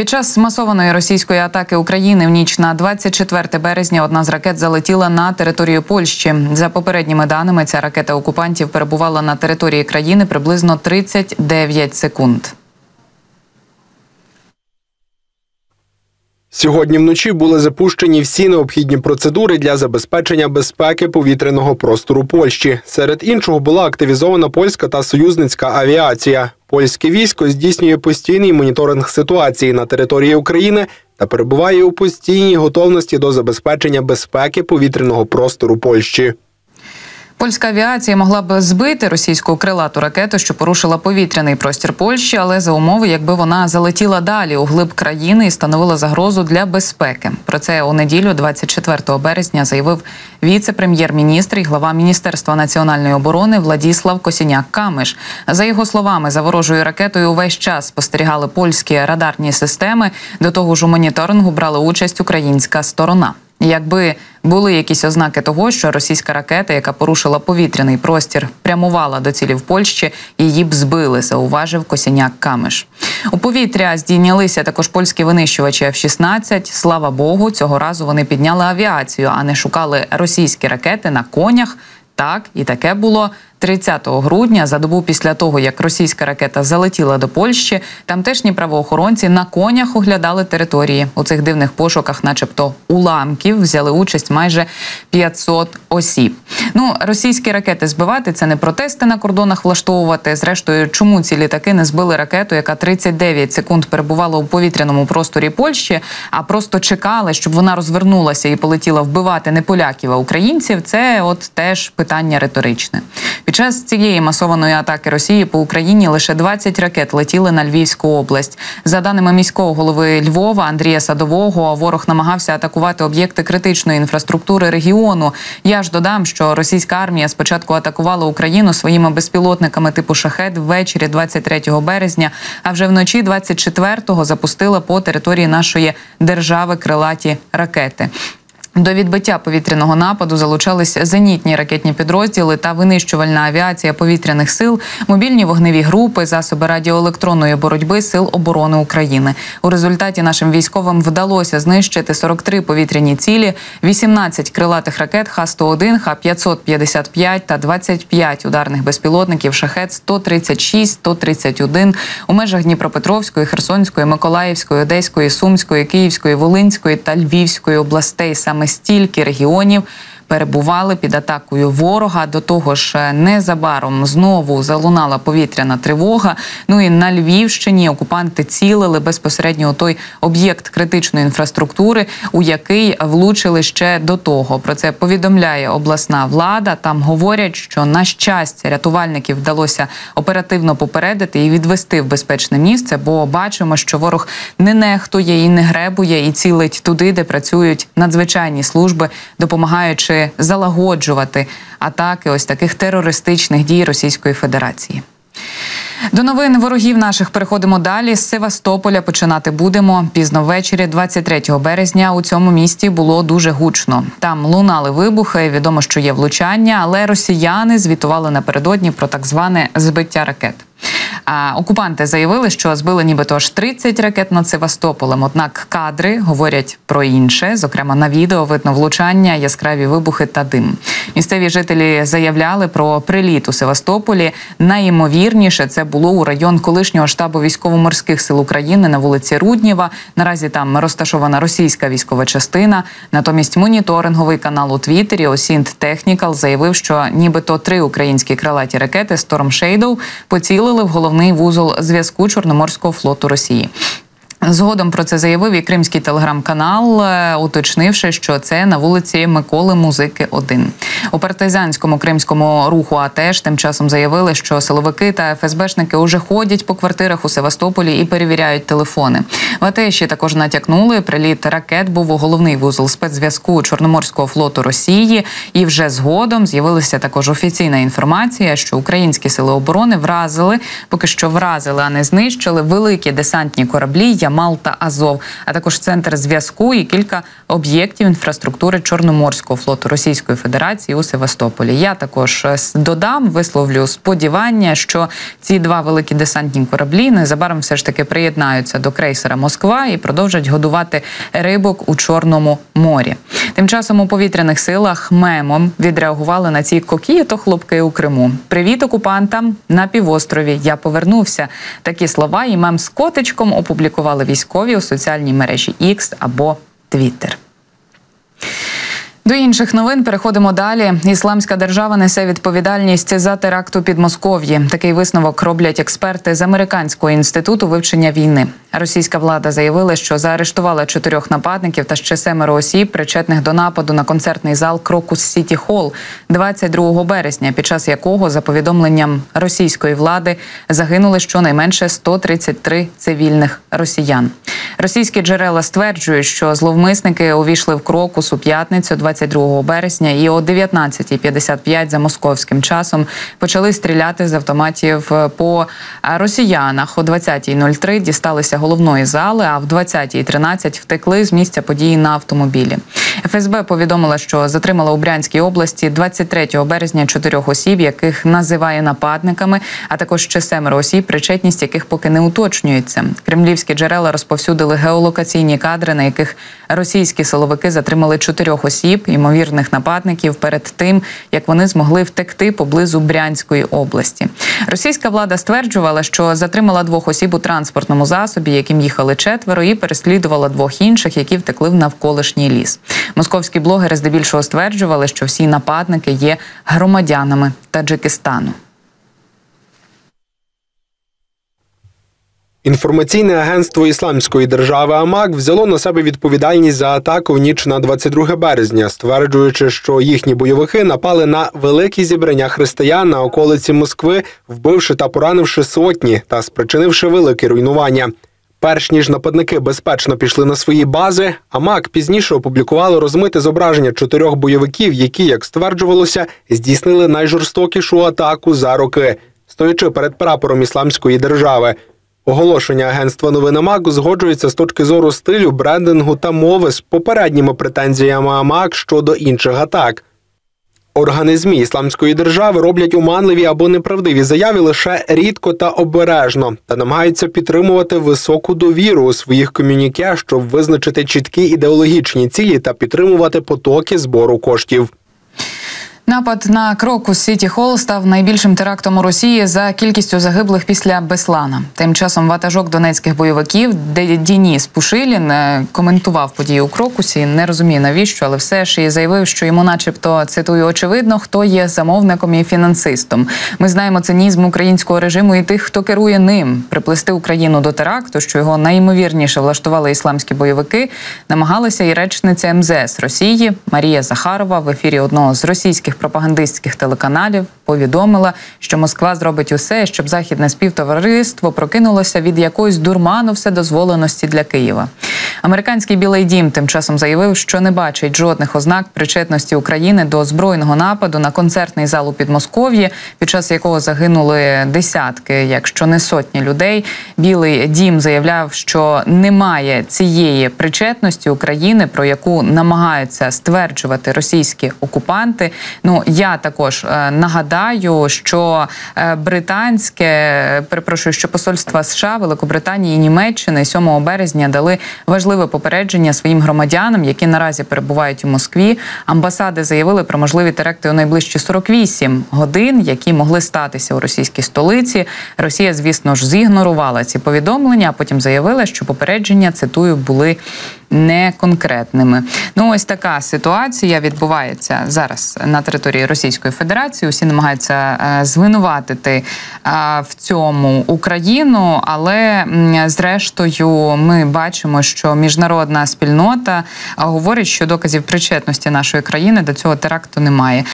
Під час масованої російської атаки України в ніч на 24 березня одна з ракет залетіла на територію Польщі. За попередніми даними, ця ракета окупантів перебувала на території країни приблизно 39 секунд. Сьогодні вночі були запущені всі необхідні процедури для забезпечення безпеки повітряного простору Польщі. Серед іншого була активізована польська та союзницька авіація. Польське військо здійснює постійний моніторинг ситуації на території України та перебуває у постійній готовності до забезпечення безпеки повітряного простору Польщі. Польська авіація могла б збити російську крилату ракету, що порушила повітряний простір Польщі, але за умови, якби вона залетіла далі у глиб країни і становила загрозу для безпеки. Про це у неділю, 24 березня, заявив віце-прем'єр-міністр і глава міністерства національної оборони Владіслав Косіняк Камиш. За його словами, за ворожою ракетою увесь час спостерігали польські радарні системи. До того ж у моніторингу брала участь українська сторона. Якби були якісь ознаки того, що російська ракета, яка порушила повітряний простір, прямувала до цілі в Польщі, її б збили, зауважив Косіняк Камиш. У повітря здійнялися також польські винищувачі F-16. Слава Богу, цього разу вони підняли авіацію, а не шукали російські ракети на конях. Так і таке було 30 грудня, за добу після того, як російська ракета залетіла до Польщі, тамтешні правоохоронці на конях оглядали території. У цих дивних пошуках, начебто, уламків, взяли участь майже 500 осіб. Ну, російські ракети збивати це не протести на кордонах влаштовувати. Зрештою, чому ці літаки не збили ракету, яка 39 секунд перебувала у повітряному просторі Польщі, а просто чекали, щоб вона розвернулася і полетіла вбивати не поляків, а українців. Це от теж питання риторичне. Під час цієї масованої атаки Росії по Україні лише 20 ракет летіли на Львівську область. За даними міського голови Львова Андрія Садового, ворог намагався атакувати об'єкти критичної інфраструктури регіону. Я ж додам, що російська армія спочатку атакувала Україну своїми безпілотниками типу шахет ввечері 23 березня, а вже вночі 24-го запустила по території нашої держави крилаті ракети. До відбиття повітряного нападу залучалися зенітні ракетні підрозділи та винищувальна авіація повітряних сил, мобільні вогневі групи, засоби радіоелектронної боротьби сил оборони України. У результаті нашим військовим вдалося знищити 43 повітряні цілі, 18 крилатих ракет Х-101, Х-555 та 25 ударних безпілотників Шахет 136, 131 у межах Дніпропетровської, Херсонської, Миколаївської, Одеської, Сумської, Київської, Волинської та Львівської областей. Саме стільки регіонів перебували під атакою ворога. До того ж, е, незабаром знову залунала повітряна тривога. Ну і на Львівщині окупанти цілили безпосередньо той об'єкт критичної інфраструктури, у який влучили ще до того. Про це повідомляє обласна влада. Там говорять, що на щастя рятувальників вдалося оперативно попередити і відвести в безпечне місце, бо бачимо, що ворог не нехтує і не гребує, і цілить туди, де працюють надзвичайні служби, допомагаючи залагоджувати атаки ось таких терористичних дій Російської Федерації. До новин ворогів наших переходимо далі. З Севастополя починати будемо пізно ввечері, 23 березня. У цьому місті було дуже гучно. Там лунали вибухи. Відомо, що є влучання, але росіяни звітували напередодні про так зване збиття ракет. А окупанти заявили, що збили нібито аж 30 ракет над Севастополем. Однак кадри говорять про інше. Зокрема, на відео видно влучання, яскраві вибухи та дим. Місцеві жителі заявляли про приліт у Севастополі. Найімовірніше це було у район колишнього штабу військово-морських сил України на вулиці Руднєва. Наразі там розташована російська військова частина. Натомість моніторинговий канал у Твіттері Осінт Технікал заявив, що нібито три українські крилаті ракети Storm Shadow поцілили в головний вузол зв'язку Чорноморського флоту Росії. Згодом про це заявив і кримський телеграм-канал, е, уточнивши, що це на вулиці Миколи Музики. 1 у партизанському кримському руху. АТЕШ тим часом заявили, що силовики та ФСБшники уже ходять по квартирах у Севастополі і перевіряють телефони. В АТЕШі також натякнули. Приліт ракет був у головний вузол спецзв'язку Чорноморського флоту Росії. І вже згодом з'явилася також офіційна інформація, що українські сили оборони вразили, поки що вразили, а не знищили великі десантні кораблі Ямал та Азов, а також центр зв'язку і кілька об'єктів інфраструктури Чорноморського флоту Російської Федерації у Севастополі. Я також е, додам, висловлю сподівання, що ці два великі десантні кораблі незабаром все ж таки приєднаються до крейсера Москва і продовжать годувати рибок у Чорному морі. Тим часом у повітряних силах мемом відреагували на ці кокієто хлопки у Криму. Привіт окупантам на півострові. Я повернувся. Такі слова і мем з котичком опублікували військові у соціальній мережі X або Twitter. До інших новин переходимо далі. Ісламська держава несе відповідальність за теракт у Підмосков'ї. Такий висновок роблять експерти з американського інституту вивчення війни. Російська влада заявила, що заарештувала чотирьох нападників та ще семеро осіб, причетних до нападу на концертний зал Крокус Сіті Холл 22 березня, під час якого, за повідомленням російської влади, загинули щонайменше 133 цивільних росіян. Російські джерела стверджують, що зловмисники увійшли в Крокус у п'ятницю, 22 березня, і о 19.55 за московським часом почали стріляти з автоматів по е, росіянах. О 20.03 дісталися головної зали, а в 20.13 втекли з місця події на автомобілі. ФСБ повідомила, що затримала у Брянській області 23 березня чотирьох осіб, яких називає нападниками, а також ще семеро осіб, причетність яких поки не уточнюється. Кремлівські джерела розповсюдили геолокаційні кадри, на яких російські силовики затримали чотирьох осіб, ймовірних нападників, перед тим як вони змогли втекти поблизу Брянської області. Російська влада стверджувала, що затримала двох осіб у транспортному засобі, яким їхали четверо, і переслідувала двох інших, які втекли в навколишній ліс. Московські блогери здебільшого стверджували, що всі нападники є громадянами Таджикистану. Інформаційне агентство Ісламської держави Амак взяло на себе відповідальність за атаку в ніч на 22 березня, стверджуючи, що їхні бойовики напали на великі зібрання християн на околиці Москви, вбивши та поранивши сотні та спричинивши велике руйнування. Перш ніж нападники безпечно пішли на свої бази, Амак пізніше опублікували розмите зображення чотирьох бойовиків, які, як стверджувалося, здійснили найжорстокішу атаку за роки, стоячи перед прапором ісламської держави. Оголошення агентства новин Амак узгоджується з точки зору стилю, брендингу та мови з попередніми претензіями Амак щодо інших атак. Органи ЗМІ Ісламської держави роблять уманливі або неправдиві заяви лише рідко та обережно та намагаються підтримувати високу довіру у своїх комюніке, щоб визначити чіткі ідеологічні цілі та підтримувати потоки збору коштів. Напад на Крокус Сіті Холл став найбільшим терактом у Росії за кількістю загиблих після Беслана. Тим часом ватажок донецьких бойовиків Дініс Пушилін е, коментував події у Крокусі. Не розуміє навіщо, але все ж і заявив, що йому, начебто, цитую, очевидно, хто є замовником і фінансистом. Ми знаємо цинізм українського режиму і тих, хто керує ним. Приплести Україну до теракту, що його найімовірніше влаштували ісламські бойовики, намагалася і речниця МЗС Росії Марія Захарова в ефірі одного з російських пропагандистських телеканалів повідомила, що Москва зробить усе, щоб західне співтовариство прокинулося від якоїсь дурману вседозволеності для Києва. Американський білий дім тим часом заявив, що не бачить жодних ознак причетності України до збройного нападу на концертний зал у Підмосков'ї, під час якого загинули десятки, якщо не сотні людей. Білий дім заявляв, що немає цієї причетності України, про яку намагаються стверджувати російські окупанти. Ну я також е, нагадаю, що е, британське перепрошую, що посольства США, Великобританії і Німеччини 7 березня дали важливе попередження своїм громадянам, які наразі перебувають у Москві. Амбасади заявили про можливі теракти у найближчі 48 годин, які могли статися у російській столиці. Росія, звісно ж, зігнорувала ці повідомлення, а потім заявила, що попередження цитую були неконкретними. Ну, ось така ситуація відбувається зараз на території Російської Федерації. Усі намагаються е, звинуватити е, в цьому Україну, але зрештою ми бачимо, що міжнародна спільнота е, говорить, що доказів причетності нашої країни до цього теракту немає.